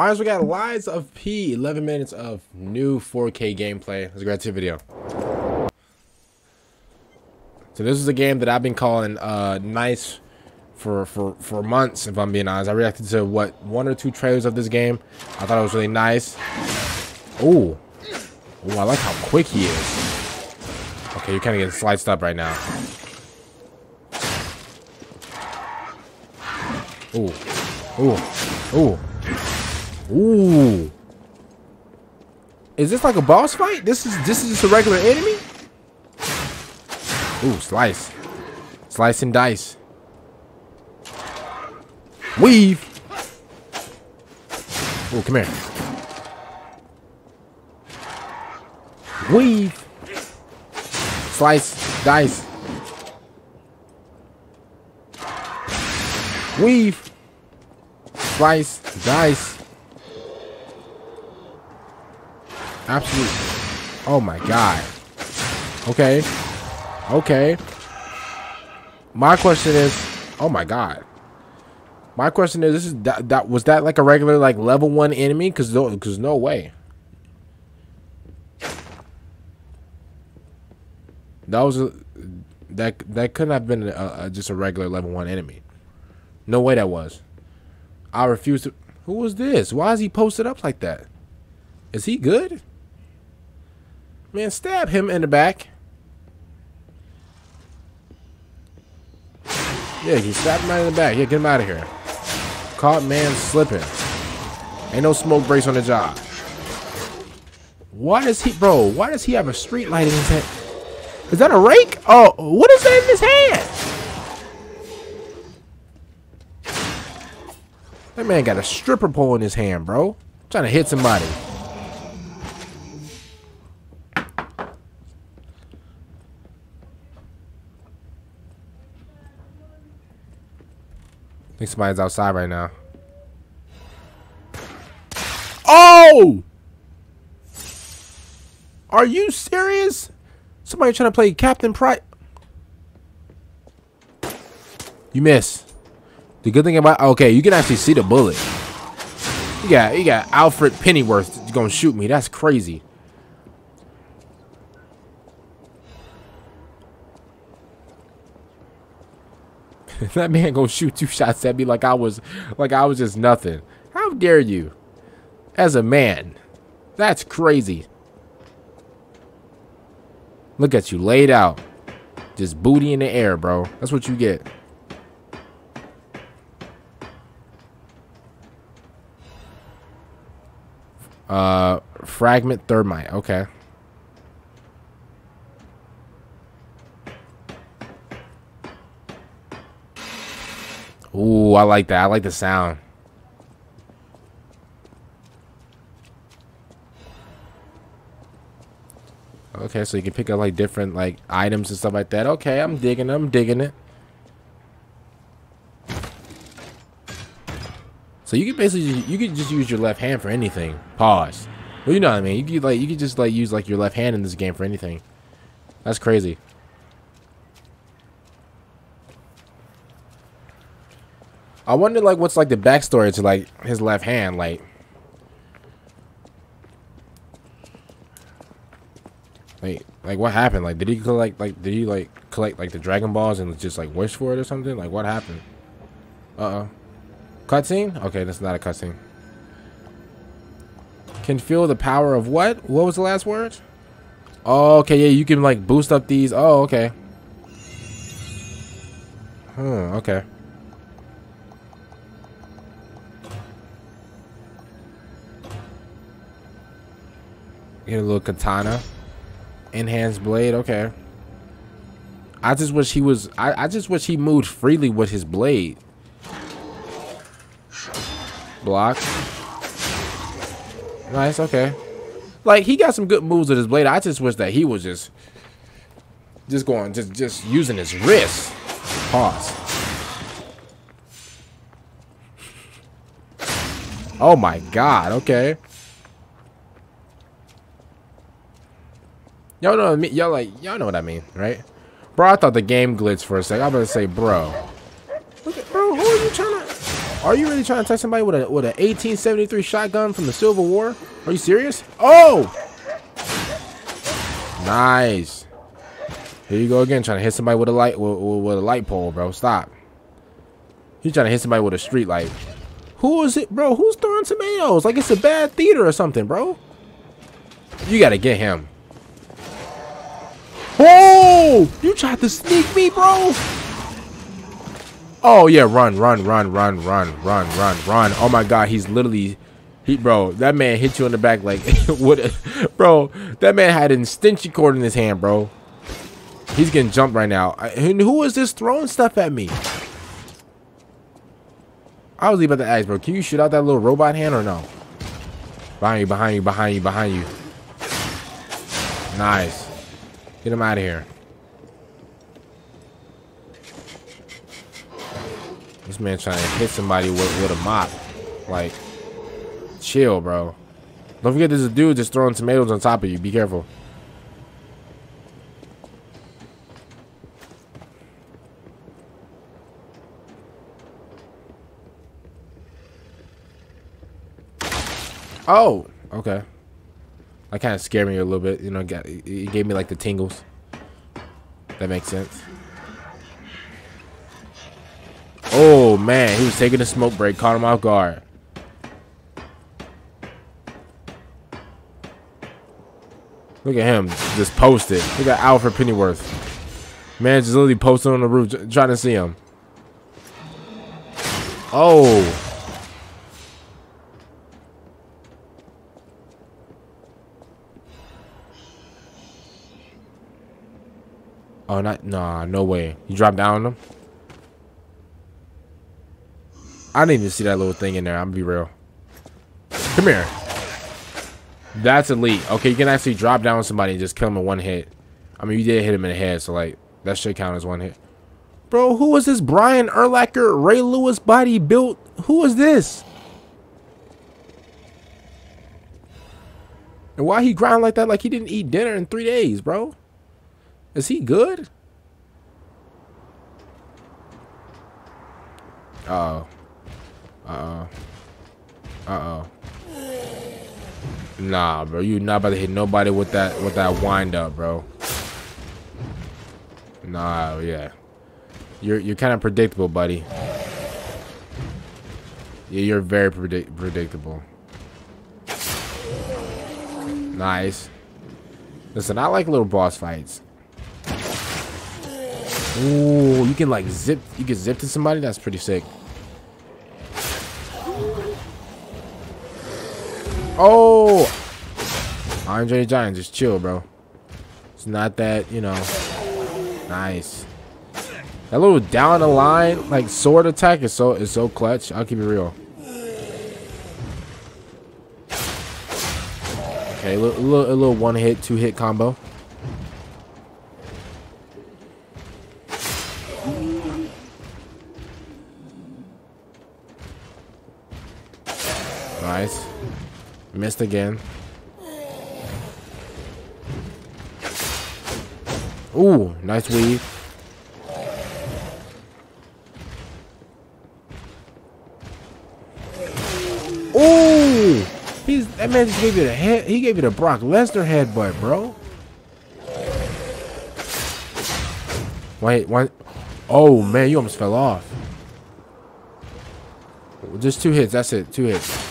Alright, so we got Lies of P, 11 minutes of new 4K gameplay. Let's grab to video. So this is a game that I've been calling uh, nice for, for, for months, if I'm being honest. I reacted to, what, one or two trailers of this game. I thought it was really nice. Ooh. Ooh, I like how quick he is. Okay, you're kind of getting sliced up right now. Ooh. Ooh. Ooh. Ooh. Is this like a boss fight? This is this is just a regular enemy? Ooh, slice. Slice and dice. Weave. Ooh, come here. Weave. Slice, dice. Weave. Slice, dice. Absolutely. Oh my god. Okay. Okay. My question is, oh my god. My question is, this is that, that was that like a regular like level one enemy? Cause no, cause no way. That was a, that that couldn't have been a, a, just a regular level one enemy. No way that was. I refuse to. Who was this? Why is he posted up like that? Is he good? Man, stab him in the back. Yeah, he stabbed him out in the back. Yeah, get him out of here. Caught man slipping. Ain't no smoke breaks on the job. Why does he, bro, why does he have a street light in his hand? Is that a rake? Oh, what is that in his hand? That man got a stripper pole in his hand, bro. Trying to hit somebody. Think somebody's outside right now. Oh! Are you serious? Somebody trying to play Captain Price. You miss. The good thing about okay, you can actually see the bullet. You got you got Alfred Pennyworth gonna shoot me. That's crazy. that man gonna shoot two shots at me like I was like I was just nothing. How dare you? As a man. That's crazy. Look at you laid out. Just booty in the air, bro. That's what you get. Uh fragment thermite. Okay. Ooh, I like that. I like the sound. Okay, so you can pick up like different like items and stuff like that. Okay, I'm digging it. I'm digging it. So you can basically you can just use your left hand for anything. Pause. Well, you know what I mean. You could like you could just like use like your left hand in this game for anything. That's crazy. I wonder like what's like the backstory to like his left hand like. Like, like what happened? Like, did he collect like did he like collect like the Dragon Balls and just like wish for it or something? Like, what happened? Uh oh. Cutscene? Okay, that's not a cutscene. Can feel the power of what? What was the last word? Oh, okay, yeah, you can like boost up these. Oh, okay. Hmm, okay. Get a little katana. Enhanced blade, okay. I just wish he was I, I just wish he moved freely with his blade. Block. Nice, okay. Like he got some good moves with his blade. I just wish that he was just just going just just using his wrist. Pause. Oh my god, okay. Y'all know what I mean? Y'all like y'all know what I mean, right? Bro, I thought the game glitched for a sec. I'm gonna say, bro. At bro, who are you trying to Are you really trying to touch somebody with a with an 1873 shotgun from the Civil War? Are you serious? Oh! Nice. Here you go again, trying to hit somebody with a light with, with a light pole, bro. Stop. He's trying to hit somebody with a street light. Who is it, bro? Who's throwing tomatoes? Like it's a bad theater or something, bro. You gotta get him. Oh! You tried to sneak me, bro. Oh yeah, run, run, run, run, run, run, run, run. Oh my god, he's literally he bro, that man hit you in the back like what bro, that man had an extension cord in his hand, bro. He's getting jumped right now. And who is this throwing stuff at me? I was about to ask, bro, can you shoot out that little robot hand or no? Behind you, behind you, behind you, behind you. Nice. Get him out of here. This man trying to hit somebody with, with a mop. Like, chill, bro. Don't forget there's a dude just throwing tomatoes on top of you. Be careful. Oh, okay. That kind of scared me a little bit. You know, it gave me like the tingles. That makes sense. Oh, man. He was taking a smoke break. Caught him off guard. Look at him. Just posted. Look at Alfred Pennyworth. Man just literally posted on the roof trying to see him. Oh. Oh, not, nah, no way. You drop down on them? I didn't even see that little thing in there. I'm be real. Come here. That's elite. Okay, you can actually drop down on somebody and just kill him in one hit. I mean, you did hit him in the head, so like that should count as one hit. Bro, who was this Brian Urlacher, Ray Lewis body built? Who was this? And why he grind like that like he didn't eat dinner in three days, bro? Is he good? Uh oh. Uh oh. Uh oh. Nah, bro, you not about to hit nobody with that with that wind up, bro. Nah, yeah. You're you're kind of predictable, buddy. Yeah, you're very predict predictable. Nice. Listen, I like little boss fights. Ooh, you can like zip, you can zip to somebody. That's pretty sick. Oh, Andre the Giant, just chill, bro. It's not that, you know. Nice. That little down the line, like sword attack is so is so clutch. I'll keep it real. Okay, a little, a little one hit, two hit combo. Missed again. Ooh, nice weave. Ooh! He's that man just gave you the head he gave you the Brock Lesnar headbutt, bro. Wait, what? Oh man, you almost fell off. Just two hits, that's it. Two hits.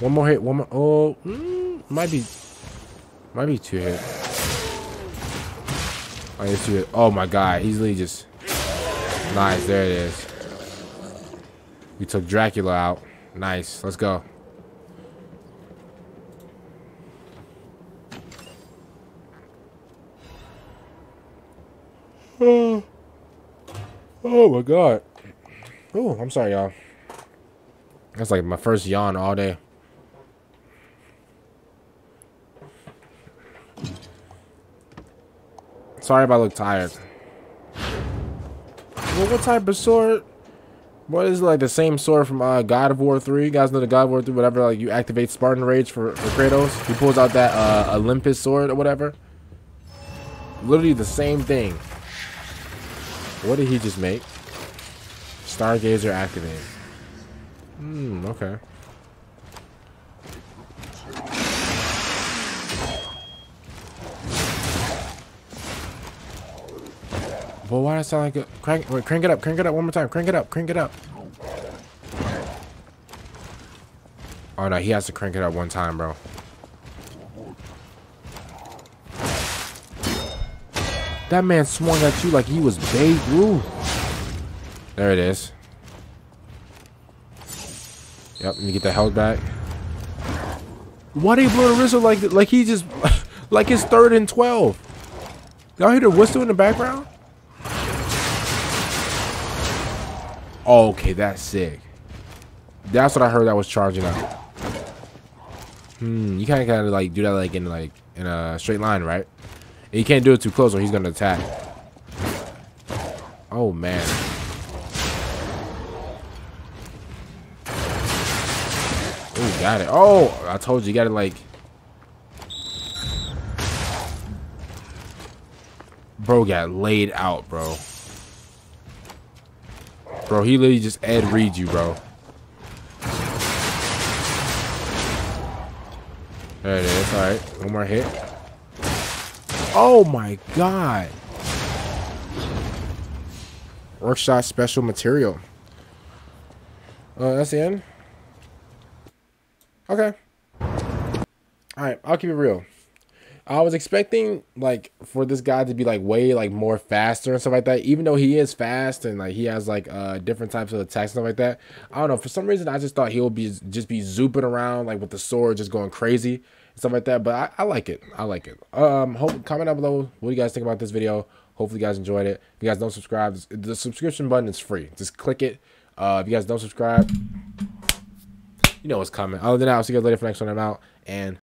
One more hit. One more. Oh, mm, might be, might be two hit. Oh, it's two hit. Oh my god, easily just nice. There it is. We took Dracula out. Nice. Let's go. Oh, oh my god. Oh, I'm sorry, y'all. That's like my first yawn all day. Sorry if I look tired. Well, what type of sword? What is it, like the same sword from uh, God of War 3? You guys know the God of War 3, whatever, like you activate Spartan Rage for, for Kratos. He pulls out that uh, Olympus sword or whatever. Literally the same thing. What did he just make? Stargazer activate. Hmm, okay. Well, why does it sound like a crank? Wait, crank it up, crank it up one more time, crank it up, crank it up. Oh no, he has to crank it up one time, bro. That man swung at you like he was Babe Ruth. There it is. Yep, let me get the health back. Why did he blow the whistle like like he just like it's third and twelve? Y'all hear the whistle in the background? Okay, that's sick. That's what I heard that was charging up. Hmm, you kind of of like do that like in like in a straight line, right? And you can't do it too close or he's gonna attack. Oh man. Oh, got it. Oh, I told you, you gotta like. Bro got laid out, bro. Bro, he literally just Ed Reed you, bro. There it is. All right, one more hit. Oh my god. Workshop special material. Uh, that's the end. Okay. Alright, I'll keep it real. I was expecting like for this guy to be like way like more faster and stuff like that. Even though he is fast and like he has like uh different types of attacks and stuff like that. I don't know. For some reason, I just thought he would be just be zooping around like with the sword, just going crazy and stuff like that. But I, I like it. I like it. Um, hope comment down below what do you guys think about this video. Hopefully, you guys enjoyed it. If you guys don't subscribe, the subscription button is free. Just click it. Uh, if you guys don't subscribe, you know what's coming. Other than that, I'll see you guys later for the next one. I'm out and.